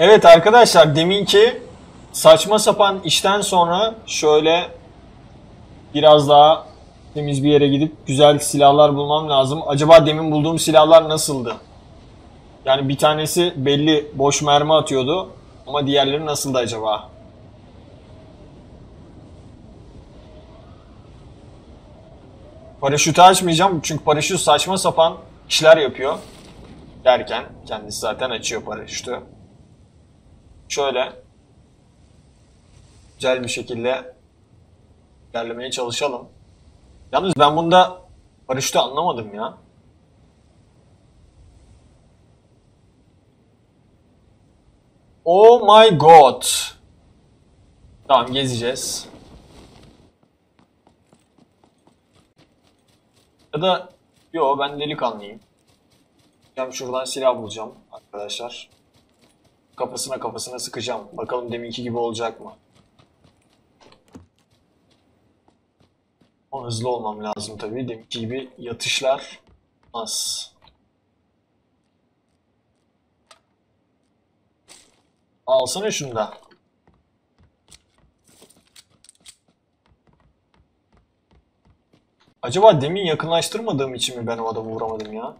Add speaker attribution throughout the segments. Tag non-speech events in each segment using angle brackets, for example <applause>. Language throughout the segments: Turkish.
Speaker 1: Evet arkadaşlar deminki saçma sapan işten sonra şöyle biraz daha temiz bir yere gidip güzel silahlar bulmam lazım. Acaba demin bulduğum silahlar nasıldı? Yani bir tanesi belli boş mermi atıyordu ama diğerleri nasıldı acaba? Paraşütü açmayacağım çünkü paraşüt saçma sapan işler yapıyor. Derken kendisi zaten açıyor paraşütü. Şöyle güzel bir şekilde ilerlemeye çalışalım. Yalnız ben bunda paraşütü anlamadım ya. Oh my god. Tamam gezeceğiz. Ya da yo ben delikanlıyım. Ben şuradan silah bulacağım arkadaşlar. Kafasına kafasına sıkacağım. Bakalım deminki gibi olacak mı? Ama hızlı olmam lazım tabii. Deminki gibi yatışlar az. Alsana şunu da. Acaba demin yakınlaştırmadığım için mi ben o adamı vuramadım ya?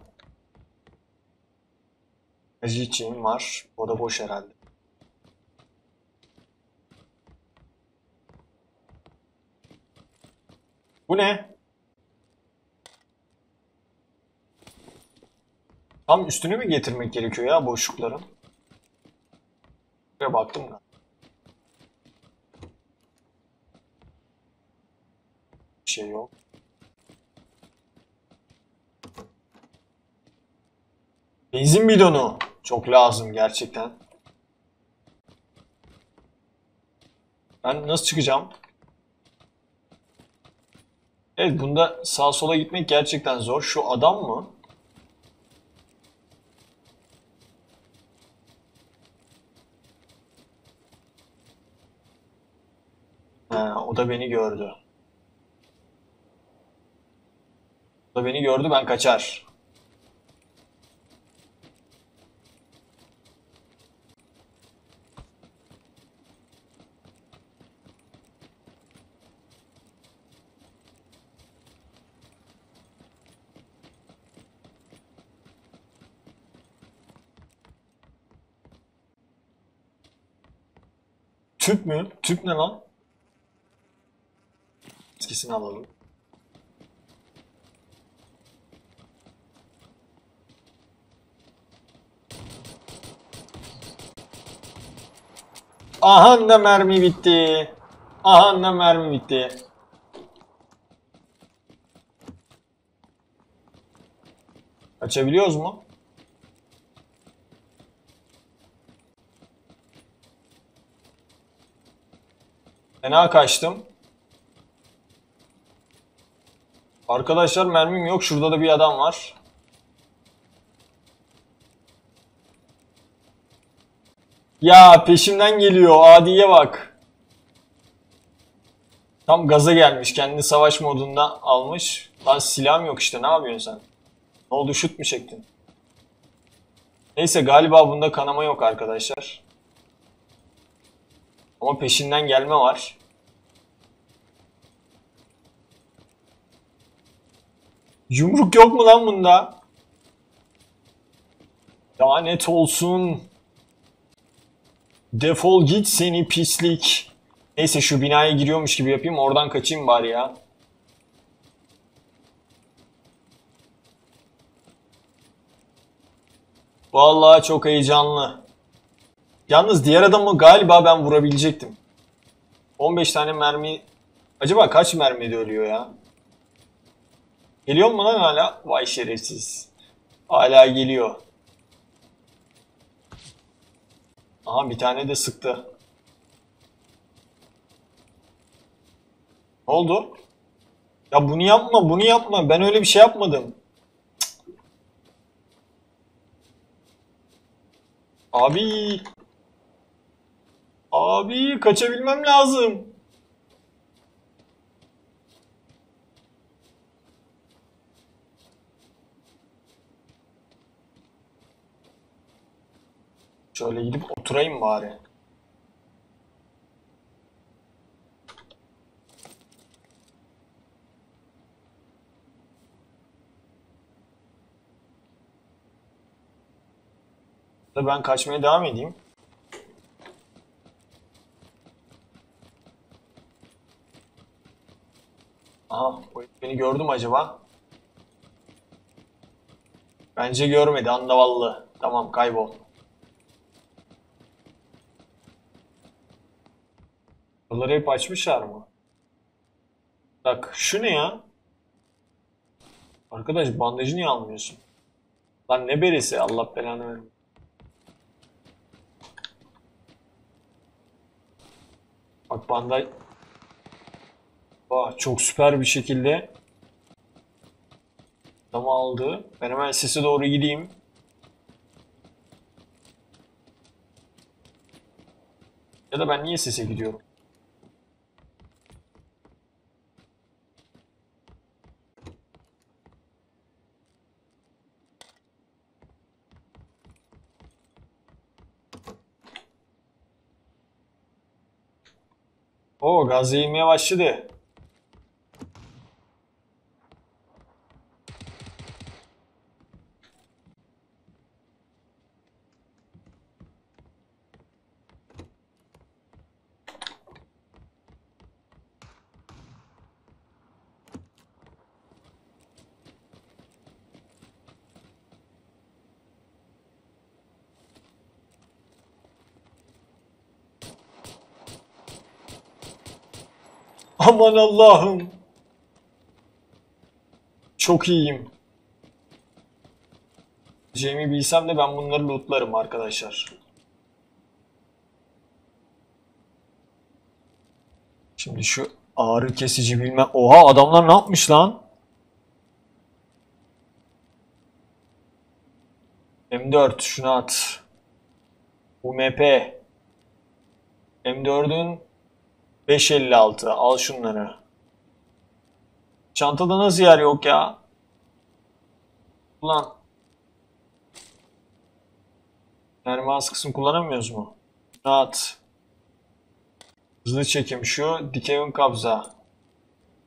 Speaker 1: Ajicin var. O da boş herhalde. Bu ne? Tam üstüne mi getirmek gerekiyor ya boşlukların? Buraya baktım da. Bir şey yok. Benzin bidonu. Çok lazım gerçekten. Ben nasıl çıkacağım? Evet bunda sağ sola gitmek gerçekten zor. Şu adam mı? Ha, o da beni gördü. O da beni gördü ben kaçar. Tüp mü? Tüp ne lan? Eskisini alalım. Aha da mermi bitti. Aha da mermi bitti. Açabiliyoruz mu? Fena kaçtım. Arkadaşlar mermim yok. Şurada da bir adam var. Ya peşimden geliyor. Adiye bak. Tam gaza gelmiş. Kendini savaş modunda almış. Lan silahım yok işte. Ne yapıyorsun sen? Ne oldu? Şut mu çektin? Neyse galiba bunda kanama yok arkadaşlar. Ama peşinden gelme var. Yumruk yok mu lan bunda? Lanet olsun. Defol git seni pislik. Neyse şu binaya giriyormuş gibi yapayım oradan kaçayım bari ya. Vallahi çok heyecanlı. Yalnız diğer adamı galiba ben vurabilecektim. 15 tane mermi... Acaba kaç mermide ölüyor ya? Geliyor mu lan hala? Vay şerefsiz. Hala geliyor. Aha bir tane de sıktı. Ne oldu? Ya bunu yapma, bunu yapma. Ben öyle bir şey yapmadım. Cık. Abi. Abi kaçabilmem lazım. Şöyle gidip oturayım bari. Ben kaçmaya devam edeyim. Aha, beni gördü mü acaba? Bence görmedi, andavallı. Tamam, kaybol. Buraları hep açmışlar mı? Bak, şu ne ya? Arkadaş bandajı niye almıyorsun? Lan ne beresi Allah belanı versin. Bak bandaj... Aa, çok süper bir şekilde adamı aldı. Ben hemen sese doğru gideyim. Ya da ben niye sese gidiyorum? Oo gaz yayılmaya başladı. Aman Allah'ım. Çok iyiyim. Jamie bilsem de ben bunları lootlarım arkadaşlar. Şimdi şu ağrı kesici bilmem. Oha adamlar ne yapmış lan? M4 şunu at. UMP. M4'ün 556 al şunları. Çantada nasıl yer yok ya? Ulan. Mermi az kısım kullanamıyoruz mu? Rahat. Hızlı çekim şu. Dikey ön kabza.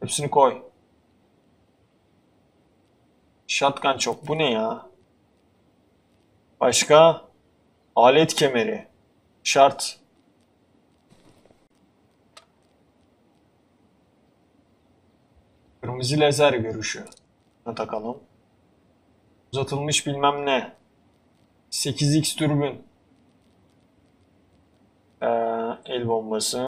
Speaker 1: Hepsini koy. Shotgun çok. Bu ne ya? Başka? Alet kemeri. Şart. Kırmızı lazer görüşü. Ne takalım? Uzatılmış bilmem ne. 8x türbün. Ee, el bombası.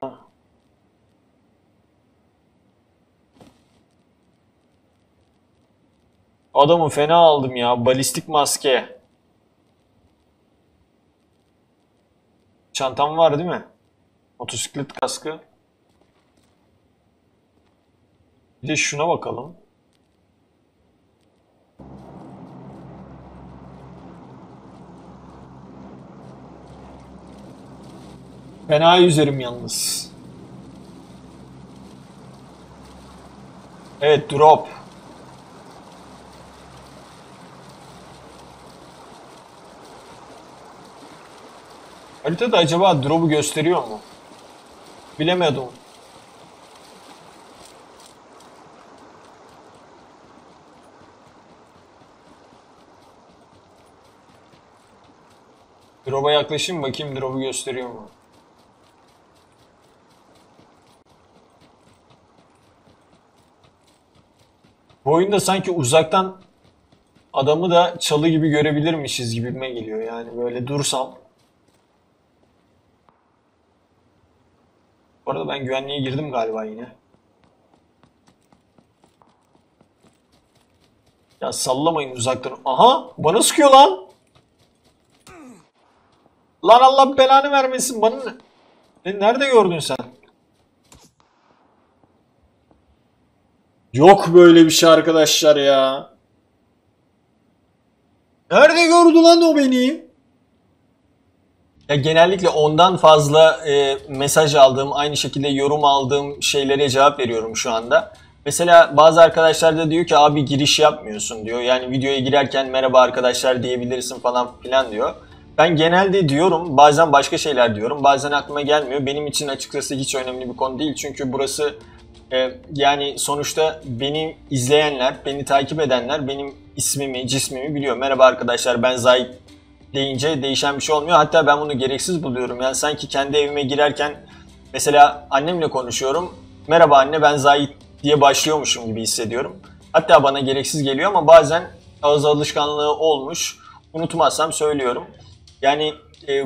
Speaker 1: Adamı fena aldım ya. Balistik maske. Çantam var değil mi? Motosiklet kaskı. Bir de şuna bakalım. Fena yüzerim yalnız. Evet drop. Haritada acaba drop'u gösteriyor mu? Bilemedim. Drop'a yaklaşayım bakayım drop'u gösteriyor mu? Bu oyunda sanki uzaktan adamı da çalı gibi görebilirmişiz gibime geliyor yani böyle dursam. Bu arada ben güvenliğe girdim galiba yine. Ya sallamayın uzaktan. Aha bana sıkıyor lan. Lan Allah belanı vermesin bana ne? E, nerede gördün sen? Yok böyle bir şey arkadaşlar ya. Nerede gördü lan o beni? Ya genellikle ondan fazla e, mesaj aldığım, aynı şekilde yorum aldığım şeylere cevap veriyorum şu anda. Mesela bazı arkadaşlar da diyor ki abi giriş yapmıyorsun diyor. Yani videoya girerken merhaba arkadaşlar diyebilirsin falan filan diyor. Ben genelde diyorum, bazen başka şeyler diyorum, bazen aklıma gelmiyor. Benim için açıkçası hiç önemli bir konu değil. Çünkü burası e, yani sonuçta beni izleyenler, beni takip edenler benim ismimi, cismimi biliyor. Merhaba arkadaşlar ben Zahit deyince değişen bir şey olmuyor. Hatta ben bunu gereksiz buluyorum. Yani sanki kendi evime girerken mesela annemle konuşuyorum. Merhaba anne ben Zahit diye başlıyormuşum gibi hissediyorum. Hatta bana gereksiz geliyor ama bazen ağız alışkanlığı olmuş. Unutmazsam söylüyorum. Yani e,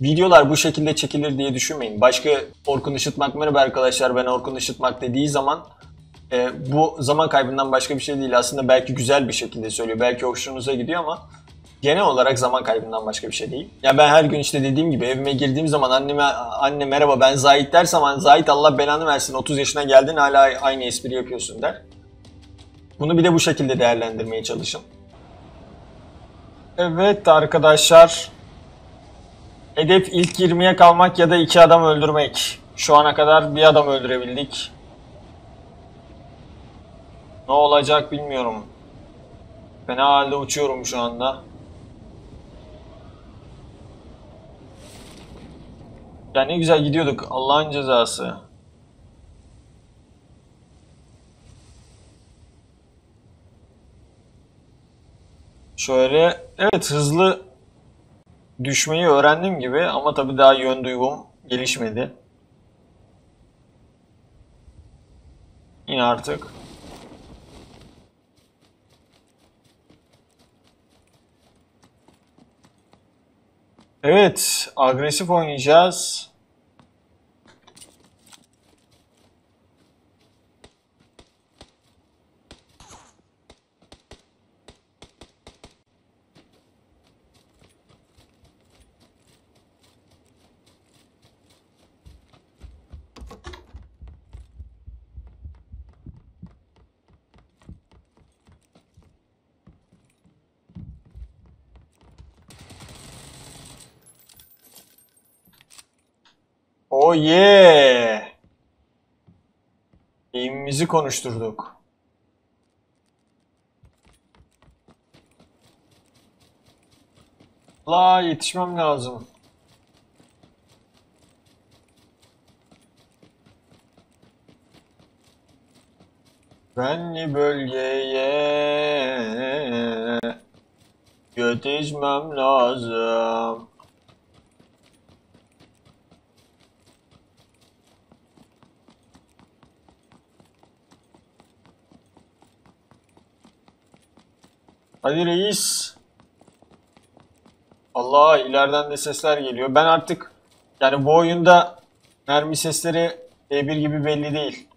Speaker 1: videolar bu şekilde çekilir diye düşünmeyin. Başka Orkun Işıtmak merhaba arkadaşlar ben Orkun Işıtmak dediği zaman e, bu zaman kaybından başka bir şey değil. Aslında belki güzel bir şekilde söylüyor. Belki hoşunuza gidiyor ama genel olarak zaman kaybından başka bir şey değil. Ya ben her gün işte dediğim gibi evime girdiğim zaman anneme anne merhaba ben Zahit der zaman Zahit Allah belanı versin 30 yaşına geldin hala aynı espri yapıyorsun der. Bunu bir de bu şekilde değerlendirmeye çalışın. Evet arkadaşlar. Hedef ilk 20'ye kalmak ya da iki adam öldürmek. Şu ana kadar bir adam öldürebildik. Ne olacak bilmiyorum. Fena halde uçuyorum şu anda. Ya ne güzel gidiyorduk. Allah'ın cezası. Şöyle evet hızlı düşmeyi öğrendim gibi ama tabii daha yön duygum gelişmedi. Yine artık. Evet, agresif oynayacağız. Oh yeah! Eğimimizi konuşturduk. La yetişmem lazım. Benli bölgeye yetişmem lazım. Hadi reis. Allah ileriden de sesler geliyor. Ben artık yani bu oyunda mermi sesleri E1 gibi belli değil.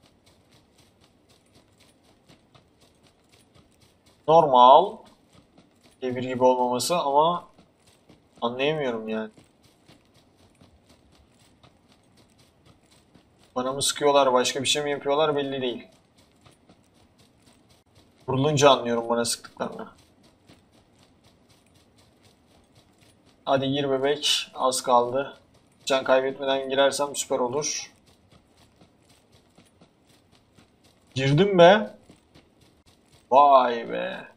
Speaker 1: Normal. E1 gibi olmaması ama anlayamıyorum yani. Bana mı sıkıyorlar başka bir şey mi yapıyorlar belli değil. Vurulunca anlıyorum bana sıktıklarını. Hadi gir bebek. Az kaldı. Can kaybetmeden girersem süper olur. Girdim be. Vay be.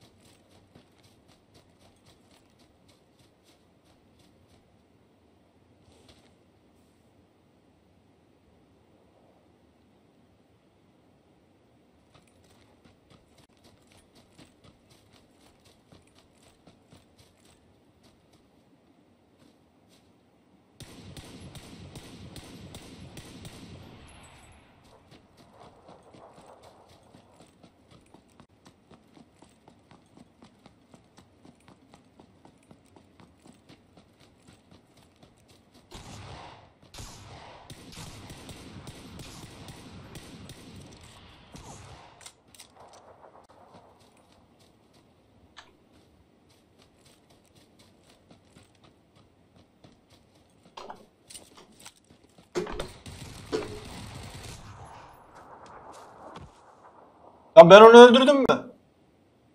Speaker 1: Ya ben onu öldürdüm mü?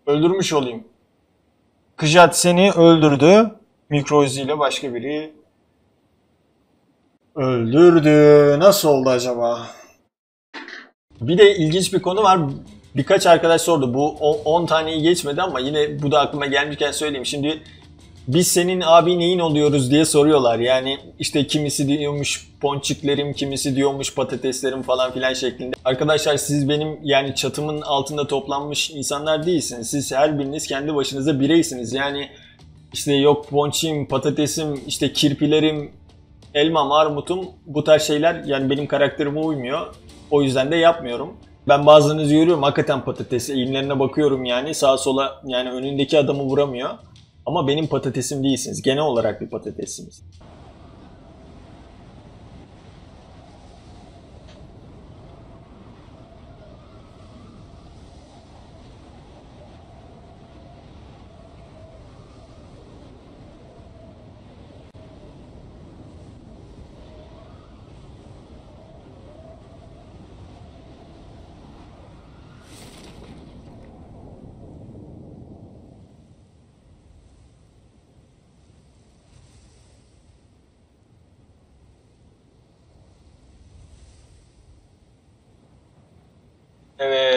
Speaker 1: Öldürmüş olayım. Kıjat seni öldürdü. Mikro ile başka biri öldürdü. Nasıl oldu acaba? Bir de ilginç bir konu var. Birkaç arkadaş sordu. Bu 10 taneyi geçmedi ama yine bu da aklıma gelmişken söyleyeyim. Şimdi biz senin abi neyin oluyoruz diye soruyorlar. Yani işte kimisi diyormuş ponçiklerim, kimisi diyormuş patateslerim falan filan şeklinde. Arkadaşlar siz benim yani çatımın altında toplanmış insanlar değilsiniz. Siz her biriniz kendi başınıza bireysiniz. Yani işte yok ponçim, patatesim, işte kirpilerim, elmam, armutum bu tarz şeyler yani benim karakterime uymuyor. O yüzden de yapmıyorum. Ben bazılarınızı görüyorum hakikaten patates eğimlerine bakıyorum yani sağa sola yani önündeki adamı vuramıyor. Ama benim patatesim değilsiniz. Genel olarak bir patatesiniz.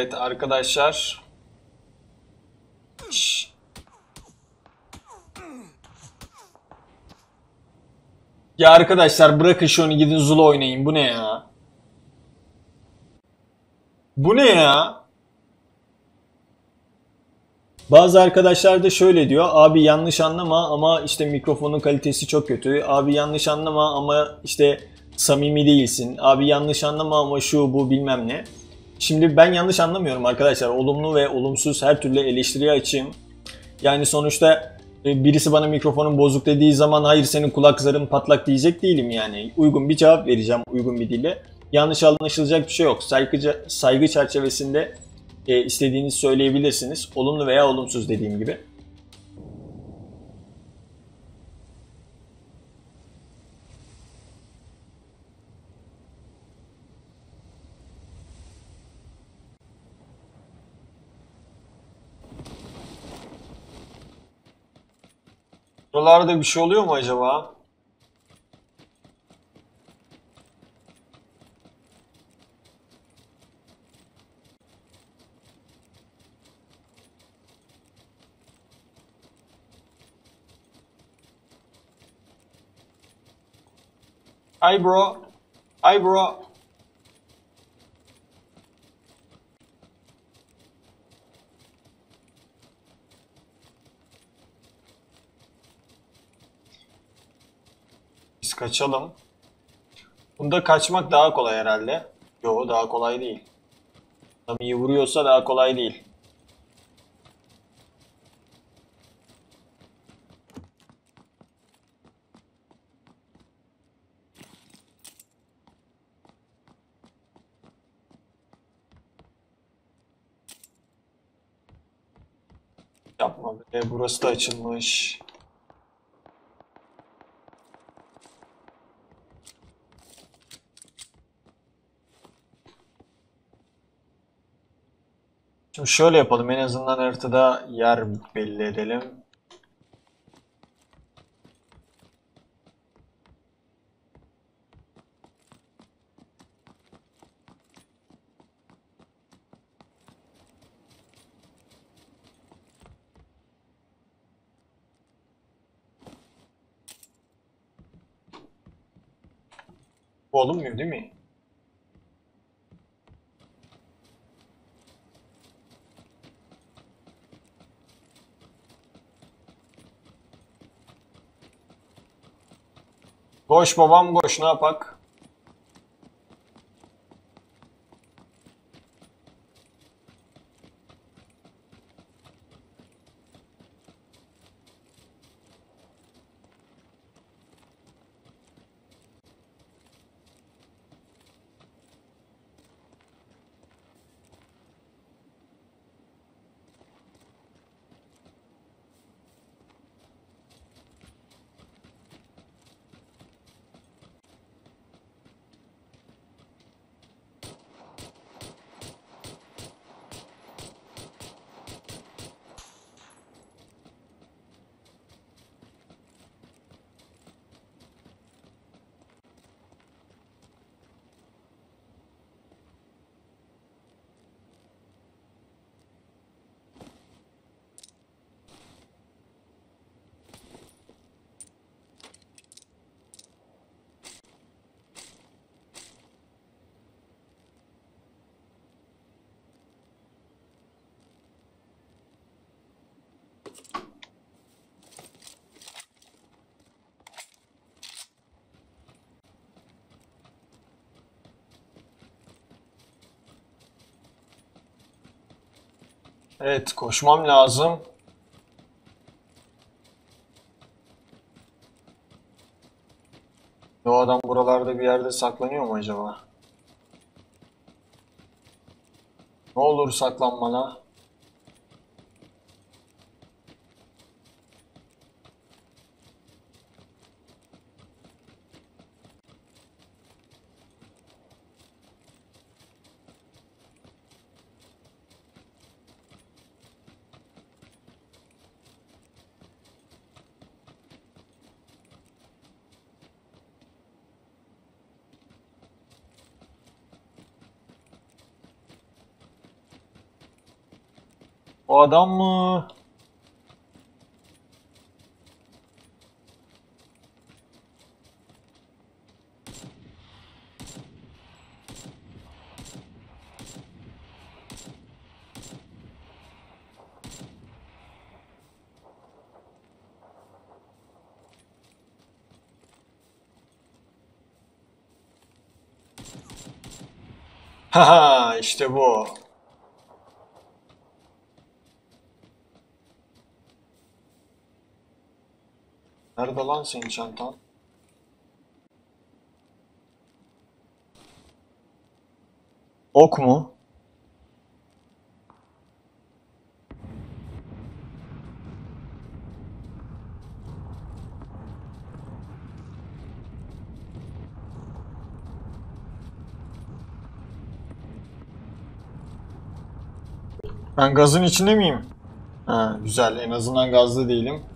Speaker 1: Evet arkadaşlar. Ya arkadaşlar bırakın şunu gidin Zula oynayın. Bu ne ya? Bu ne ya? Bazı arkadaşlar da şöyle diyor. Abi yanlış anlama ama işte mikrofonun kalitesi çok kötü. Abi yanlış anlama ama işte samimi değilsin. Abi yanlış anlama ama şu bu bilmem ne. Şimdi ben yanlış anlamıyorum arkadaşlar. Olumlu ve olumsuz her türlü eleştiriye açayım. Yani sonuçta e, birisi bana mikrofonun bozuk dediği zaman hayır senin kulak zarın patlak diyecek değilim yani. Uygun bir cevap vereceğim uygun bir dille. Yanlış anlaşılacak bir şey yok. Saygıca, saygı çerçevesinde e, istediğinizi söyleyebilirsiniz. Olumlu veya olumsuz dediğim gibi. Buralarda bir şey oluyor mu acaba? Hi bro. Hi bro. Biz kaçalım. Bunda kaçmak daha kolay herhalde. Yo daha kolay değil. Adam iyi vuruyorsa daha kolay değil. Yapma be. Burası da açılmış. Şimdi şöyle yapalım. En azından haritada yer belli edelim. Bu olunmuyor değil mi? Boş babam boş ne yapak? Evet koşmam lazım. O adam buralarda bir yerde saklanıyor mu acaba? Ne olur saklanmana. O adam mı? <laughs> Haha işte bu. Nerede lan senin çantan? Ok mu? Ben gazın içinde miyim? Ha, güzel. En azından gazlı değilim.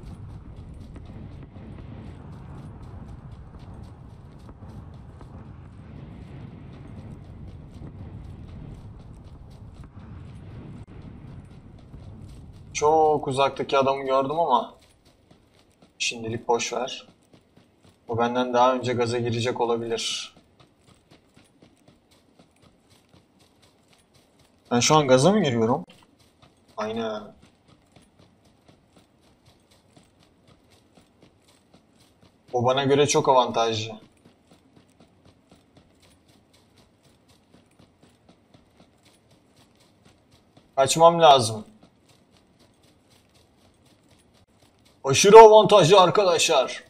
Speaker 1: Uzaktaki adamı gördüm ama şimdilik boş ver. O benden daha önce gaza girecek olabilir. Ben şu an gaza mı giriyorum? Aynen. O bana göre çok avantajlı. Kaçmam lazım. Aşırı avantajlı arkadaşlar.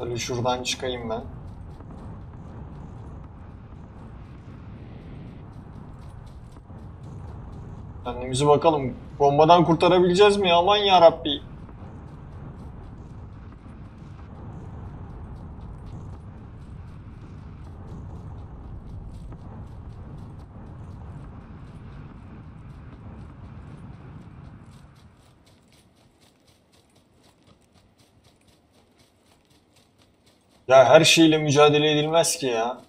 Speaker 1: Böyle şuradan çıkayım ben. Kendimizi bakalım. Bombadan kurtarabileceğiz mi? Aman ya Rabbi. Ya her şeyle mücadele edilmez ki ya.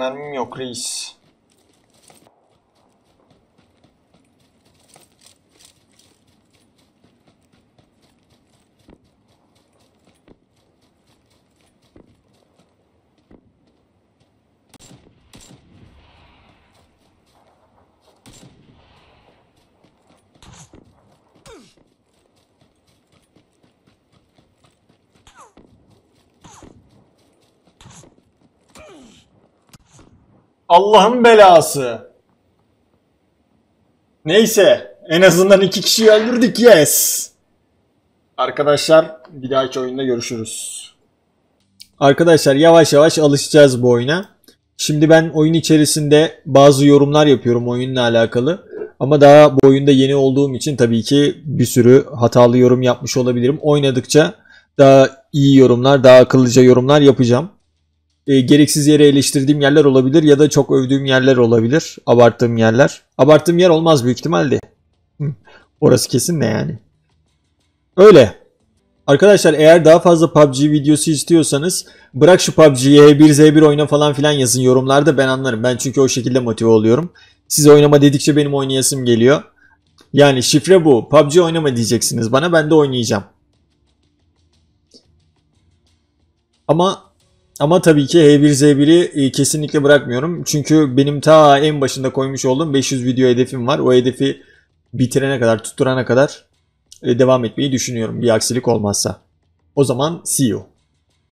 Speaker 1: Mermim yok reis. Allah'ın belası. Neyse. En azından iki kişiyi öldürdük. Yes. Arkadaşlar bir dahaki oyunda görüşürüz. Arkadaşlar yavaş yavaş alışacağız bu oyuna. Şimdi ben oyun içerisinde bazı yorumlar yapıyorum oyunla alakalı. Ama daha bu oyunda yeni olduğum için tabii ki bir sürü hatalı yorum yapmış olabilirim. Oynadıkça daha iyi yorumlar, daha akıllıca yorumlar yapacağım. E, gereksiz yere eleştirdiğim yerler olabilir ya da çok övdüğüm yerler olabilir. Abarttığım yerler. Abarttığım yer olmaz büyük ihtimalle. Orası kesin de yani. Öyle. Arkadaşlar eğer daha fazla PUBG videosu istiyorsanız bırak şu PUBG'yi H1Z1 oyna falan filan yazın yorumlarda ben anlarım. Ben çünkü o şekilde motive oluyorum. Siz oynama dedikçe benim oynayasım geliyor. Yani şifre bu. PUBG oynama diyeceksiniz bana ben de oynayacağım. Ama ama tabii ki H1Z1'i e, kesinlikle bırakmıyorum. Çünkü benim ta en başında koymuş olduğum 500 video hedefim var. O hedefi bitirene kadar, tutturana kadar e, devam etmeyi düşünüyorum bir aksilik olmazsa. O zaman see you.